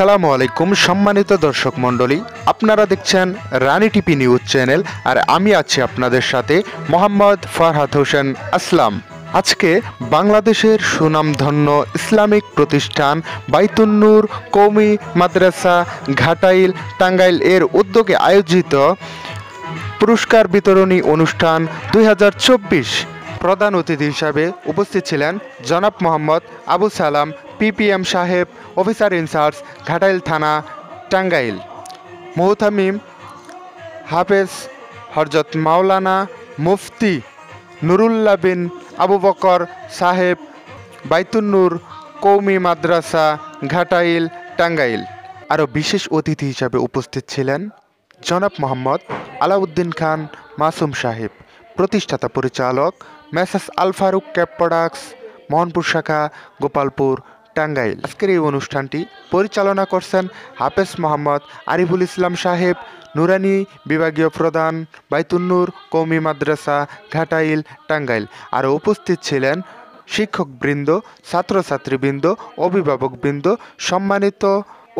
আসসালামু আলাইকুম, সম্মানিত দর্শক মণ্ডলী। আপনারা দেখছেন রানী টিপি নিউজ চ্যানেল আর আমি আছি আপনাদের সাথে মোহাম্মদ ফারহাদ হোসেন আসলাম। আজকে বাংলাদেশের সুনামধন্য ইসলামিক প্রতিষ্ঠান বাইতুন্নুর কৌমি মাদ্রাসা ঘাটাইল টাঙ্গাইল এর উদ্যোগে আয়োজিত পুরস্কার বিতরণী অনুষ্ঠান দুই হাজার চব্বিশ প্রধান অতিথি হিসাবে উপস্থিত ছিলেন জনাব মোহাম্মদ আবু সালাম পিপিএম সাহেব অফিসার ইনচার্জ ঘাটাইল থানা টাঙ্গাইল মোহতামিম হাফেজ হরজত মাওলানা মুফতি নুরুল্লাহ বিন আবু বকর সাহেব বাইতুন্নুর কৌমি মাদ্রাসা ঘাটাইল টাঙ্গাইল আরও বিশেষ অতিথি হিসাবে উপস্থিত ছিলেন জনাব মোহাম্মদ আলাউদ্দিন খান মাসুম সাহেব, প্রতিষ্ঠাতা পরিচালক, messrs Al Faruk cab products, Mohanpur শাখা, গোপালপুর টাঙ্গাইল আজকের এই অনুষ্ঠানটি পরিচালনা করছেন হাফেজ মোহাম্মদ আরিফুল ইসলাম সাহেব, নুরানি বিভাগীয় প্রধান বাইতুন্নুর কৌমি মাদ্রাসা, ঘাটাইল, টাঙ্গাইল। আরও উপস্থিত ছিলেন শিক্ষকবৃন্দ, ছাত্রছাত্রীবৃন্দ, অভিভাবকবৃন্দ, সম্মানিত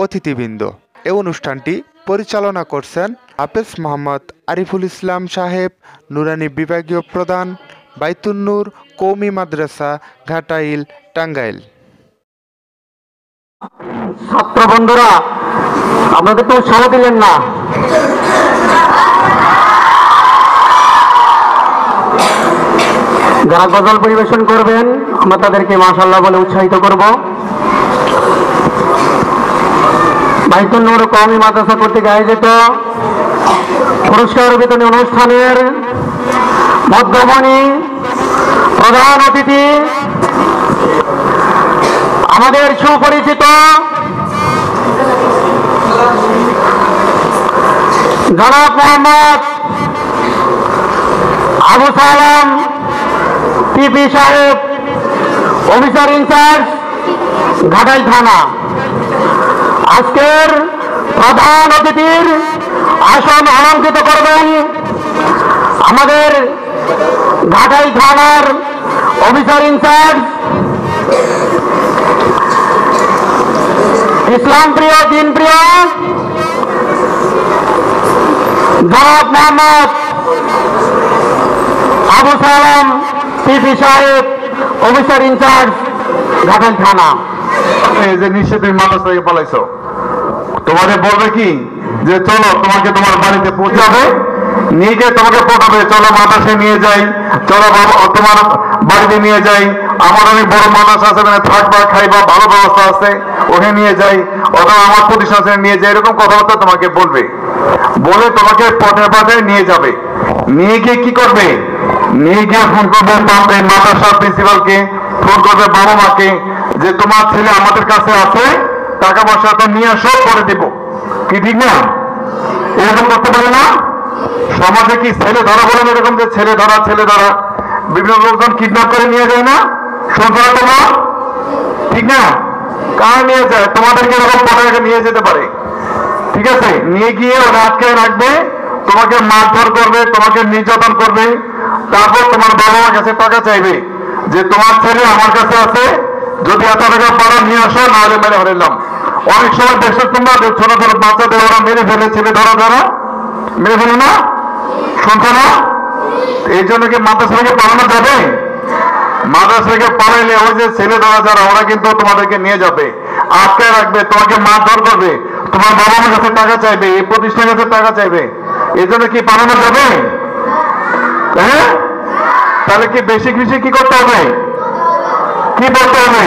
অতিথিবৃন্দ। এই অনুষ্ঠানটি পরিচালনা করছেন হাফেজ মোহাম্মদ আরিফুল ইসলাম সাহেব, নুরানি বিভাগীয় প্রধান বাইতুন্নুর কৌমি মাদ্রাসা, ঘাটাইল, টাঙ্গাইল। ছাত্র বন্ধুরা, আপনাদের তো উৎসাহ দিলেন না। যারা গজল পরিবেশন করবেন, আমরা তাদেরকে মাশাল্লাহ বলে উৎসাহিত করব। বাইতুন্নুর কওমি মাদ্রাসা কর্তৃক আয়োজিত পুরস্কার বিতরণী অনুষ্ঠানের মধ্যমণি প্রধান অতিথি আমাদের সুপরিচিত জনাব মোহাম্মদ আবু সালাম পিপি সাহেব, অফিসার ইনচার্জ ঘাটাই থানা। আজকের প্রধান অতিথির আসন অলঙ্কৃত করবেন আমাদের ঘাটাই থানার অফিসার ইনচার্জ ইসলাম প্রিয়, দিন প্রিয়। আবু সালাম পিপি সাহেব, অফিসার ইনচার্জ ঘাটাল থানা। যে নিশ্চয় তুমি মানুষ থেকে পালাইছো তোমাদের বলবে কি? যে চলো, তোমাকে তোমার বাড়িতে পৌঁছাবে নিয়ে গিয়ে তোমাকে পটাবে, চলো মাদ্রাসায় নিয়ে যাই, চলো তোমার বাড়িতে নিয়ে যাই। আমার অনেক বড় মাদ্রাসা আছে মানে থাকবা, খাইবা, ভালো ব্যবস্থা আছে। ওখানে নিয়ে যাই, অথবা আমার প্রতিষ্ঠান নিয়ে যাই, এরকম কথাবার্তা তোমাকে বলবে। বলে তোমাকে পথে পথে নিয়ে যাবে। নিয়ে গিয়ে কি করবে? নিয়ে গিয়ে ফোন করবে মাদ্রাসা প্রিন্সিপালকে ফোন করবে বাবা মাকে যে তোমার ছেলে আমাদের কাছে আছে টাকা পয়সা তো নিয়ে সব করে দেব। কি ঠিক না? এরকম করতে পারে না? সমাজে কি ছেলে ধরা বলেন এরকম যে ছেলে ধরা ছেলে ধরা? বিভিন্ন লোকজন কিডন্যাপ করে নিয়ে যায় না? শুনছো না তোমরা? ঠিক না? কার নিয়ে যায়, তোমাদেরকে এরকম পটাকে নিয়ে যেতে পারে। ঠিক আছে? নিয়ে গিয়ে ওরা আটকে রাখবে, তোমাকে মারধর করবে, তোমাকে নির্যাতন করবে, তারপর তোমার বাবা মার কাছে টাকা চাইবে যে, তোমার ছেলে আমার কাছে আছে, যদি এত টাকা পারো, নিয়ে আসো, নাহলে মেরে ফেলাম অনেক সময় দেখছ তোমরা ছোট ছোট বাচ্চাদের ওরা মেরে ফেলে, ছেলে ধরা ধরা। মেরে ফেলে না? শুনছো না? এই জন্য কি মাদ্রাসাকে পালানো যাবে? মাদ্রাসাকে পালাইলে ওই যে ছেলে ধরা যারা, ওরা কিন্তু তোমাদেরকে নিয়ে যাবে। আটকে রাখবে, তোমাকে মারধর করবে। তোমার বাবা মার কাছে টাকা চাইবে, এই প্রতিষ্ঠানের কাছে টাকা চাইবে। এই জন্য কি পালানো যাবে? হ্যাঁ? তাহলে কি বেশি বেশি কি করতে হবে? কি পড়তে হবে?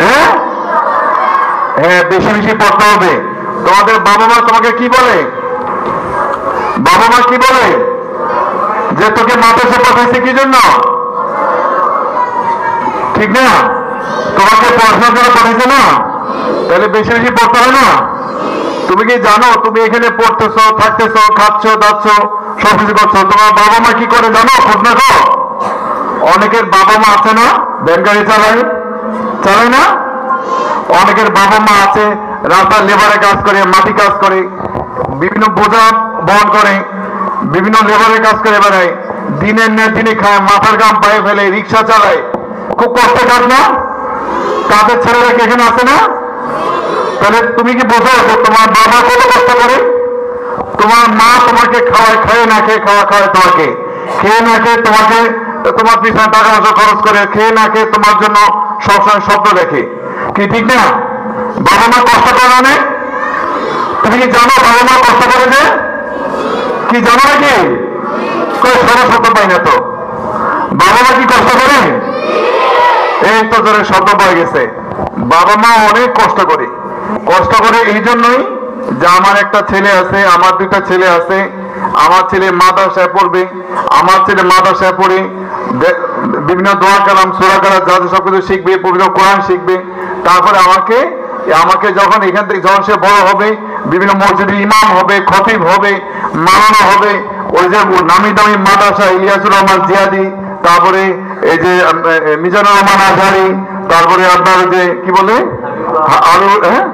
হ্যাঁ? হ্যাঁ বেশি বেশি পড়তে হবে। তোমাদের বাবা মা তোমাকে কি বলে? বাবা মা কি বলে? যে তোকে মাদ্রাসা পাঠাইছে কি জন্য? ঠিক না? তোমাকে পড়াশোনা করে পাঠাইছে না? তাহলে বেশি বেশি পড়তে হয় না? তুমি কি জানো, তুমি এখানে পড়তেছো, থাকতেছো, খাচ্ছ, দাচ্ছ, সবকিছু করছ। তোমার বাবা মা কি করে জানো? খোঁজ না কর অনেকের বাবা মা আছে না? ভ্যান গাড়ি চালায়। চালায় না? অনেকের বাবা মা আছে, রাস্তার লেবারে কাজ করে, মাটি কাজ করে, বিভিন্ন বোঝা বহন করে, বিভিন্ন লেবারের কাজ করে বেড়ায়। দিনের ন্যায় দিনে খায়, মাথার গাম পায়ে ফেলে, রিক্সা চালায়। খুব কষ্ট কাজ না? তাদের ছেলেরা কি এখানে আছে না? তাহলে তুমি কি বোঝো যে তোমার বাবা কত কষ্ট করে? তোমার মা তোমাকে খাওয়ায় খেয়ে না খেয়ে, খাওয়া খাওয়ায় তোমাকে। খেয়ে না খেয়ে তোমাকে, তোমার পিছনে টাকা পয়সা খরচ করে, খেয়ে না খেয়ে তোমার জন্য সবসময় স্বপ্ন দেখে। কি ঠিক না? বাবা মা কষ্ট করে অনেক তুমি কি জানো বাবা মা কষ্ট করে যে? কি জানো নাকি? কই সবার শব্দ পাই না তো? বাবা মা কি কষ্ট করে? গেছে। বাবা মা অনেক কষ্ট করে। কষ্ট করে এই জন্যই যে আমার একটা ছেলে আছে, আমার দুটা ছেলে আছে, আমার ছেলে পড়বে, আমার ছেলে পড়ে বিভিন্ন দোয়া কালাম কালাম, যা সবকিছু শিখবে, পবিত্র কোরআন শিখবে। তারপরে আমাকে আমাকে যখন এখান থেকে, যখন সে বড় হবে, বিভিন্ন মসজিদে ইমাম হবে, খতিব হবে মালানা হবে, ওই যে নামি দামি মাদ্রাসা, ইলিয়াসুর রহমান জিয়াদি তারপরে এই যে মিজানুর রহমান আজহারি, তারপরে আপনার যে, কি বলে? আরও হ্যাঁ?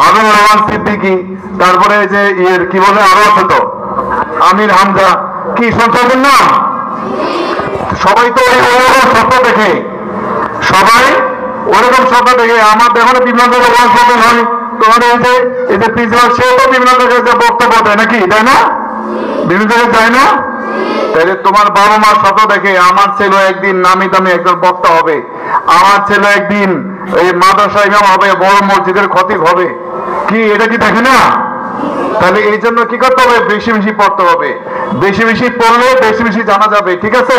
হাবিবুর রহমান সিদ্দিকি, তারপরে যে ইয়ের, কি বলে, আরও আছে তো? আমির হামজা, কি সন্ত্রাসের নাম? সবাই তো ওই ওরকম স্বপ্ন দেখে। সবাই ওরকম স্বপ্ন দেখে। আমার দেখো বিভিন্ন ওয়াজ হবে হয় তোমার এই যে যে প্রিন্সিপাল বক্তব্য দেয় নাকি? তাই না? বিভিন্ন জায়গায় যায় না? তাহলে তোমার বাবা মা স্বপ্ন দেখে আমার ছেলে একদিন নামি দামি একজন বক্তা হবে। আমার ছেলে একদিন এই মাদ্রাসা ইমাম হবে, বড় মসজিদের ক্ষতি হবে। কি, এটা কি দেখে না? তাহলে এই জন্য কি করতে হবে? বেশি বেশি পড়তে হবে। বেশি বেশি পড়লে বেশি বেশি জানা যাবে, ঠিক আছে?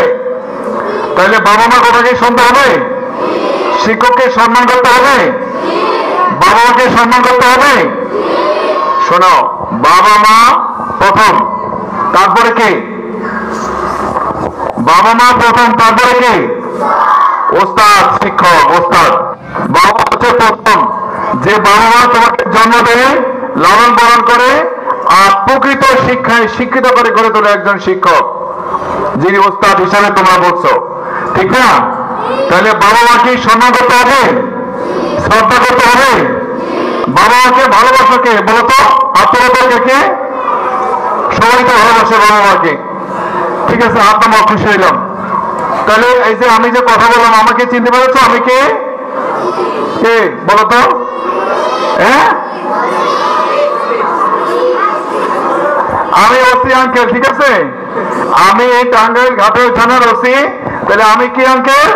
তাহলে বাবা মা কথাকে শুনতে হবে? শিক্ষককে সম্মান করতে হবে? বাবা মাকে সম্মান করতে হবে? শোনো বাবা মা প্রথম, তারপরে কে? বাবা মা প্রথম তারপরে কে? ওস্তাদ, শিক্ষক, ওস্তাদ। বাবা হচ্ছে প্রথম। যে বাবা মা তোমাকে জন্ম দেয়, লালন পালন করে, আর প্রকৃত শিক্ষায় শিক্ষিত করে গড়ে তোলে একজন শিক্ষক, যিনি ওস্তাদ হিসাবে তোমরা বলছো। ঠিক না? তাহলে বাবা মাকে সম্মান করতে হবে? শ্রদ্ধা করতে হবে? বাবা মাকে ভালোবাসো কে? বলো তো আত্মগত কে সবাই তো ভালোবাসে বাবা মাকে। ঠিক আছে, হাত নামা খুশি হইলাম। তাহলে এই যে আমি যে কথা বললাম, আমাকে চিনতে পেরেছ? আমি কে? কে? বলো তো। হ্যাঁ? আমি ওসি আঙ্কেল ঠিক আছে? আমি এই টাঙ্গাইল ঘাটের থানার ওসি। তাহলে আমি কি আঙ্কেল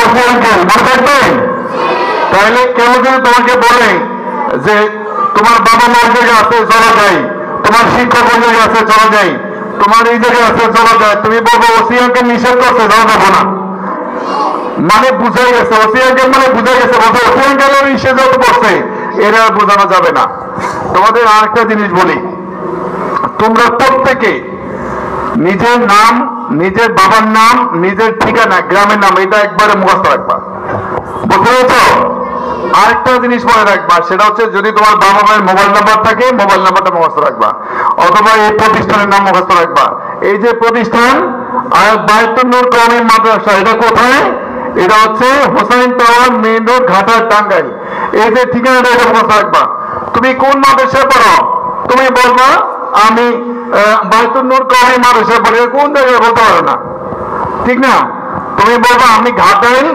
ওসি আঙ্কেল মনে থাকবেন তাহলে কেউ যদি তোমাকে বলে যে তোমার বাবা মার জায়গায় আছে, চলো যাই। তোমার শিক্ষক ওই জায়গায় আছে, চলো যাই। তোমার এই জায়গায় আছে যাই। তুমি বলব ওসি আঙ্কেল নিষেধ করছে যাব না। মানে বুঝাই গেছে ওসি আঙ্কেল মানে বুঝাই গেছে, বলছে ওসি আঙ্কেলের নিষেধ করছে। এরা বোঝানো যাবে না। তোমাদের আরেকটা জিনিস বলি। তোমরা প্রত্যেকে নিজের নাম, নিজের বাবার নাম, নিজের ঠিকানা, গ্রামের নাম, এটা একবারে মুখস্থ রাখবা। বুঝতে পেরেছ? আরেকটা জিনিস মনে রাখবা, সেটা হচ্ছে যদি তোমার বাবা মায়ের মোবাইল নাম্বার থাকে মোবাইল নাম্বারটা মুখস্থ রাখবা। অথবা এই প্রতিষ্ঠানের নাম মুখস্থ রাখবা। এই যে প্রতিষ্ঠান আর মাদ্রাসা, এটা কোথায়? এটা হচ্ছে হোসাইন টাওয়ার মেইন রোড ঘাটার টাঙ্গাইল। এই যে ঠিকানাটা এটা মুখস্থ রাখবা। তুমি কোন মাদ্রাসায় পড়ো? তুমি বলবা, আমি বায়তুন্নুর কওমি মাদ্রাসায় পড়ি। কোন জায়গায় বলতে পারো না। ঠিক না? তুমি বলবা, আমি ঘাটাইল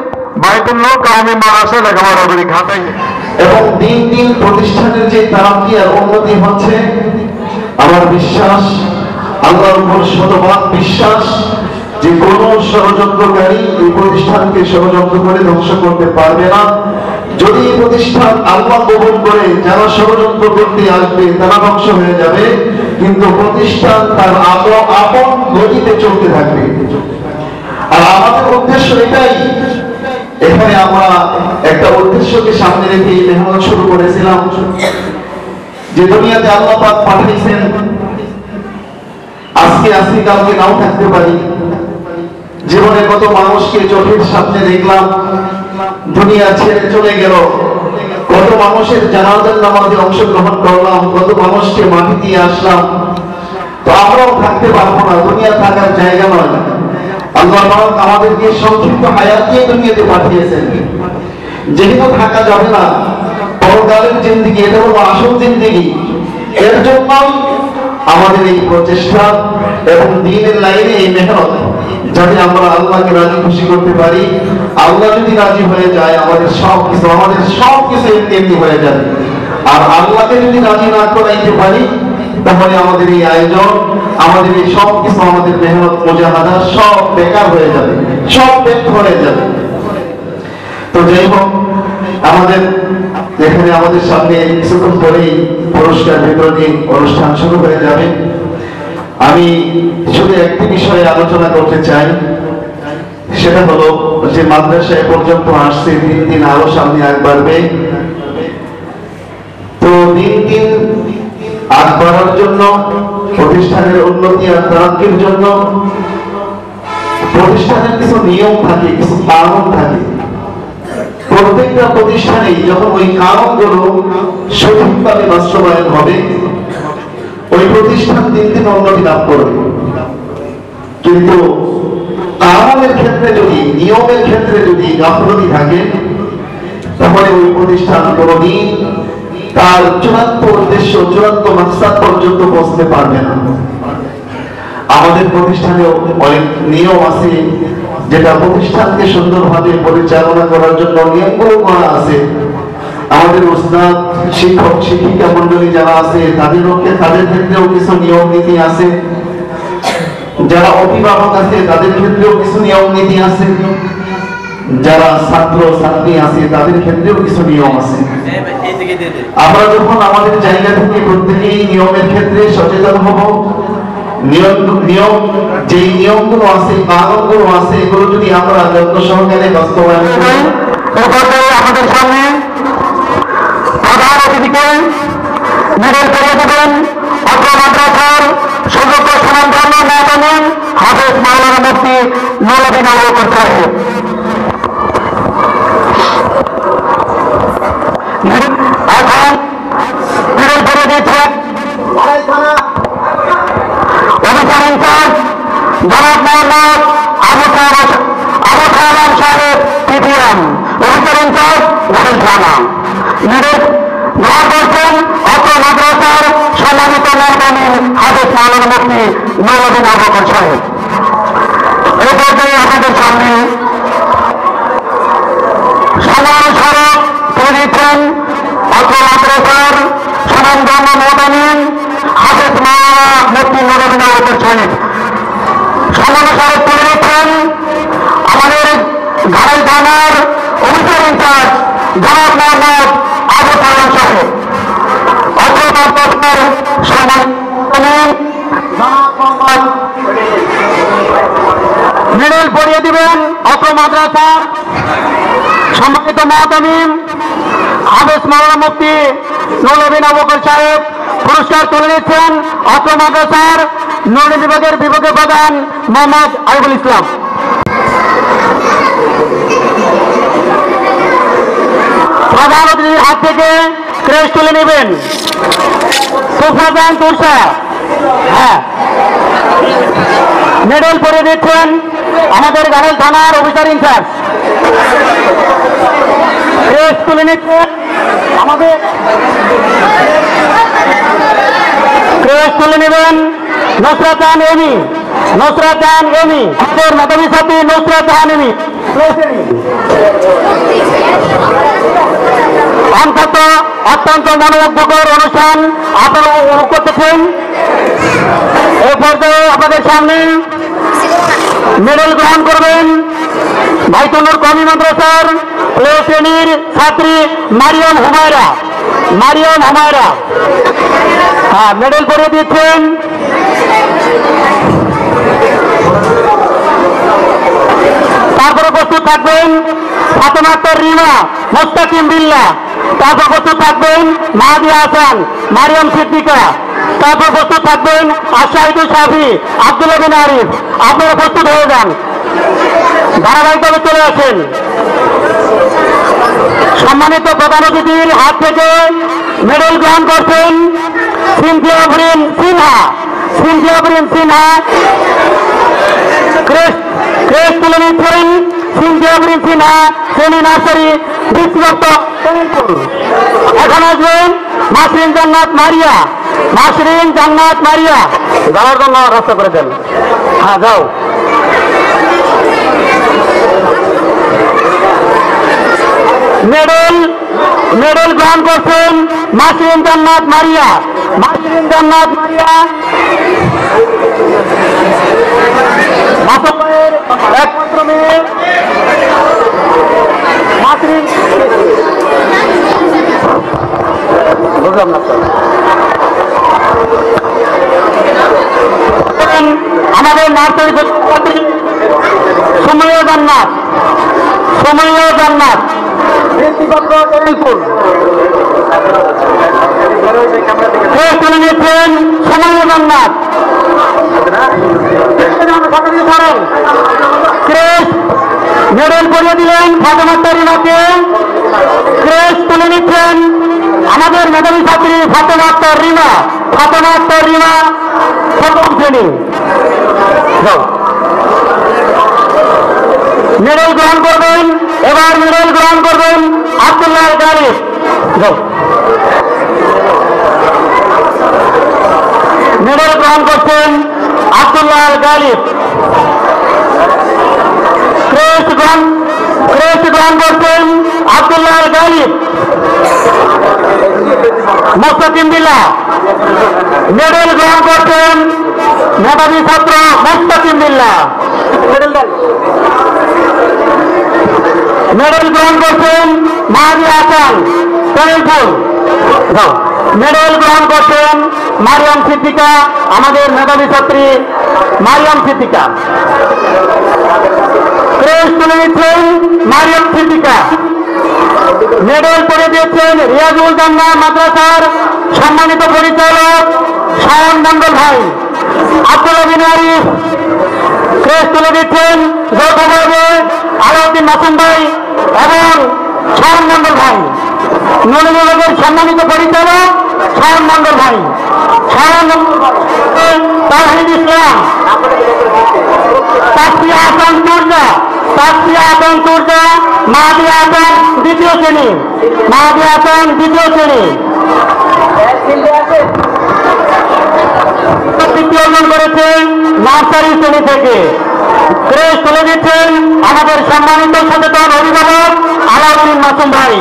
ষড়যন্ত্র করে ধ্বংস করতে পারবে না। যদি এই প্রতিষ্ঠান আল্লাহ কবুল করে, যারা ষড়যন্ত্র করতে আসবে, তারা ধ্বংস হয়ে যাবে। কিন্তু প্রতিষ্ঠান তার আপন গতিতে চলতে থাকবে। আর আমাদের উদ্দেশ্য এটাই এখানে আমরা একটা উদ্দেশ্যকে সামনে রেখে মেহনত শুরু করেছিলাম। যে দুনিয়াতে আল্লাহ পাক পাঠিয়েছেন, আজকে আজকে, কালকে নাও থাকতে পারি। জীবনে কত মানুষকে চোখের সামনে দেখলাম, দুনিয়া ছেড়ে চলে গেল। কত মানুষের জানাজার নামাজে অংশগ্রহণ করলাম, কত মানুষকে মাটি দিয়ে আসলাম। তো আমরাও থাকতে পারব না, দুনিয়া নয় আল্লাহ পাক আমাদেরকে সংক্ষিপ্ত দুনিয়াতে পাঠিয়েছেন। যেহেতু থাকা যাবে না, পরকালের জিন্দিগি, এটা হলো আসল জিন্দিগি। এর জন্য আমাদের এই প্রচেষ্টা এবং দিনের লাইনে এই মেহনত, যাতে আমরা আল্লাহকে রাজি খুশি করতে পারি। আল্লাহ যদি রাজি হয়ে যায়, আমাদের সব কিছু আমাদের সব কিছু এমনি হয়ে যাবে। আর আল্লাহকে যদি রাজি না করাইতে পারি তাহলে আমাদের এই আয়োজন, আমাদের এই সব কিছু আমাদের মেহনত, মোজাহাদা সব বেকার হয়ে যাবে, সব ব্যর্থ হয়ে যাবে। তো যাই হোক, আমাদের এখানে আমাদের সামনে কিছুক্ষণ পরেই পুরস্কার বিতরণী অনুষ্ঠান শুরু হয়ে যাবে। আমি শুধু একটি বিষয়ে আলোচনা করতে চাই, সেটা হলো যে মাদ্রাসায় পর্যন্ত আসছে, দিন দিন আরও সামনে আগ বাড়বে তো দিন দিন আগ বাড়ার জন্য, প্রতিষ্ঠানের উন্নতি আর তরাক্কির জন্য। প্রতিষ্ঠানের কিছু নিয়ম থাকে, কিছু কারণ থাকে। প্রত্যেকটা প্রতিষ্ঠানেই যখন ওই কারণগুলো সঠিকভাবে বাস্তবায়ন হবে, ওই প্রতিষ্ঠান দিন দিন উন্নতি লাভ করবে। কিন্তু কারণের ক্ষেত্রে যদি, নিয়মের ক্ষেত্রে যদি গাফলতি থাকে, তাহলে ওই প্রতিষ্ঠান কোনদিন তার চূড়ান্ত উদ্দেশ্য, চূড়ান্ত মাকসাদ পর্যন্ত পৌঁছতে পারবে না। আমাদের প্রতিষ্ঠানে অনেক নিয়ম আছে, যেটা প্রতিষ্ঠানকে সুন্দরভাবে পরিচালনা করার জন্য নিয়মগুলো করা আছে। আমাদের উস্তাদ, শিক্ষক, শিক্ষিকা মন্ডলী যারা আছে তাদেরও ক্ষে- তাদের ক্ষেত্রেও কিছু নিয়ম নীতি আছে। যারা অভিভাবক আছে, তাদের ক্ষেত্রেও কিছু নিয়ম নীতি আছে। যারা ছাত্র, ছাত্রী আছে, তাদের ক্ষেত্রেও কিছু নিয়ম আছে। আমরা যখন আমাদের জায়গা থেকে প্রত্যেকেই নিয়মের ক্ষেত্রে সচেতন হব, নিয়ম নিয়ম হাফেজ মাওলানা মুফতি জনাব মোহাম্মদ আবু সাহেব আবু সাহেব সাহেব পিপিএম অভিযান ইনচার্জ গাড়ি থানা গ্রহণ করছেন মাদ্রাসার সম্মানিত তুলে দিচ্ছেন মাদ্রাসার সমান ধর্ম আবকর সাহেব। স্মারক তুলে দিচ্ছেন আমাদের ঘাড়াই থানার অফিসার ইনচার্জ জনাব মোহাম্মদ আবু সালাম সাহেব। মাদ্রাসার সমান জনাব মেডেল পরিয়ে দিবেন অত্র মাদ্রাসার সম্মানিত মহাতামিম হাফেজ মাওলানা মুফতি নৌলবিন আবকর সাহেব পুরস্কার তুলে দিচ্ছেন অত্র মাদ্রাসার নৌনী বিভাগের বিভাগীয় প্রধান মোহাম্মদ আইবুল ইসলাম। প্রধান হাত থেকে ক্রেশ তুলে নেবেন। হ্যাঁ। মেডেল পরিয়ে দিচ্ছেন আমাদের গাড়ির থানার অফিসার ইনচার্জ। ক্রেশ তুলে নিচ্ছেন আমাদের। ক্রেশ তুলে নেবেন নসরাত জাহান এমি নসরাত জাহান এমি আমাদের মেধাবী সাথী নসরাত জাহান এমি। অন্তত অত্যন্ত মনোমুগ্ধকর অনুষ্ঠান আপনারা করতেছেন। এই পর্যায়ে আপনাদের সামনে মেডেল গ্রহণ করবেন ভাইতনুর কমি মাদ্রাসার প্লে শ্রেণির ছাত্রী মারিয়াম হুমায়রা। মারিয়াম হুমায়রা। হ্যাঁ মেডেল পরিয়ে দিচ্ছেন। তারপরে প্রস্তুত থাকবেন ফাতেমা আক্তার রিমা, মোস্তাকিম বিল্লা। তারপর প্রস্তুত থাকবেন মাহাদি হাসান, মারিয়াম সিদ্দিকা। তারপর প্রস্তুত থাকবেন আশাহিদুল শাফি আব্দুল্লাহ বিন আরিফ। আপনারা প্রস্তুত হয়ে যান। ধারাবাহিকভাবে চলে আসেন। সম্মানিত প্রধান অতিথির হাত থেকে মেডেল গ্রহণ করছেন Cynthia Brin Sinha, Cynthia Brin Sinha. Crest তুলে নিচ্ছেন সিনথিয়া ব্রিন সিনহা শ্রেণি নার্সারি বৃত্তিদত্ত এখন আসবেন মাসরিন জান্নাত মারিয়া মাসরিন জান্নাত মারিয়া। যাওয়ার জন্য রাস্তা করে দেন। হ্যাঁ যাও। মেডেল মেডেল গ্রহণ করছেন মাসরিন জান্নাত মারিয়া। মাসরিন জান্নাত মারিয়া। একমাত্র মেয়ে। আমাদের নার্সারি সময় জান্নাত। সময় জান্নাত। তুলে নিয়েছেন সময় জান্নাত। ক্রেস মেডেল পরিয়ে দিলেন ফাতেমা তরিমাকে। ক্রেস তুলে নিচ্ছেন আমাদের মেধাবী ছাত্রী ফাতেমা আক্তার রিমা ফাতেমা আক্তার রিমা প্রথম শ্রেণি। মেডেল গ্রহণ করবেন, এবার মেডেল গ্রহণ করবেন আব্দুল্লাহ যাও। মেডেল গ্রহণ করছেন আব্দুল্লাহ গালিব ক্রেস্ট গ্রহণ ক্রেস্ট গ্রহণ করছেন আব্দুল্লাহ গালিব মোস্তাকিম মেডেল গ্রহণ করছেন মেধাবী ছাত্র মোস্তাকিম বিল্লাহ। মেডেল গ্রহণ করছেন মাহাদি হাসান তৈলপুর মেডেল গ্রহণ করছেন মারিয়াম সিদ্দিকা, আমাদের মেধাবী ছাত্রী মারিয়াম সিদ্দিকা। তুলে মারিয়াম সিদ্দিকা। মেডেল করে দিয়েছেন রিয়াজুল জান্না মাদ্রাসার সম্মানিত পরিচালক সায়ন মন্ডল ভাই। আব্দুল বিন আরিফ তুলে দিচ্ছেন যৌথভাবে আলাউদ্দিন মাসুম ভাই এবং শায়ন মন্ডল ভাই। নলিমুলকের সম্মানিত পরিচালক শায়ন মন্ডল ভাই। তাহিদ ইসলাম। দ্বিতীয় শ্রেণি। মাহাদি হাসান দ্বিতীয় শ্রেণি। তৃতীয় অর্জন করেছেন নার্সারি শ্রেণি থেকে। ক্রেস তুলে আমাদের সম্মানিত সচেতন অভিভাবক আলাউদ্দিন মাসুম ভাই।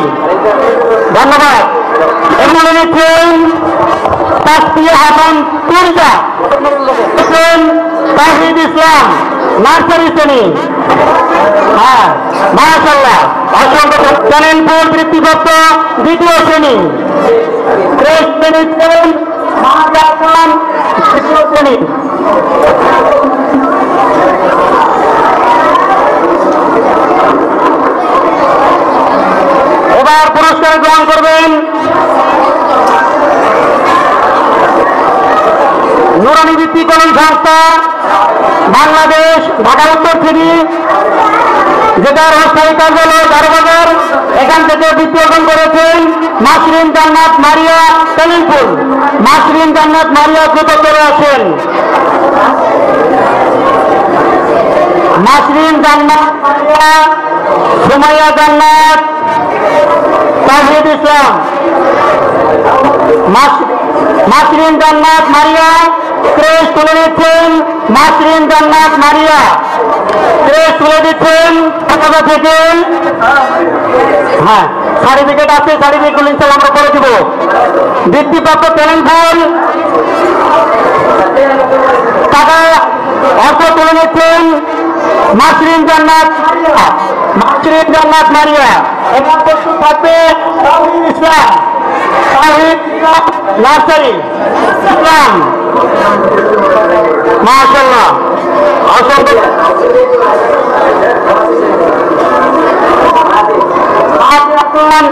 ধন্যবাদ। এগুলো নিচ্ছেন হাসান তুর্জা তাহিদ ইসলাম, নার্সারি শ্রেণি। হ্যাঁ মাশাল্লাহ অসংখ্য চ্যানেলপুর বৃত্তিপ্রাপ্ত দ্বিতীয় শ্রেণি। হাসান তৃতীয় শ্রেণি। এবার পুরস্কার গ্রহণ করবেন। নুরানি ভিত্তিকরণ সংস্থা বাংলাদেশ, ঢাকা উত্তর থেকে যেটার অস্থায়ী কার্যালয় বারোবাজার এখান থেকে অর্জন করেছেন মাসরিন জান্নাত মারিয়া কালিমপুর মাসরিন জান্নাত মারিয়া কৃতজ্ঞ আছেন। মাসরিন জান্নাত মারিয়া সুমাইয়া জান্নাত তাহিদ ইসলাম। মাস- মাসরিন জান্নাত মারিয়া ক্রেস তুলে নিচ্ছেন মাসরিন জান্নাত মারিয়া। ক্রেস তুলে দিচ্ছেন কলকাতা থেকে হ্যাঁ সার্টিফিকেট আছে সার্টিফিকেট ইনশাল আমরা করে দিব। বৃত্তিপ্রাপ্ত ট্যালেন্ট ফুল টাকা অর্থ তুলে নিচ্ছেন মাসরিন জান্নাত মাসরিফ জান্নাত মারিয়া এবং প্রস্তুত থাকবে তাহিদ ইসলাম তাহিদ নার্সারি ইসলাম মাশাল্লাহ অসংখ্য আপনার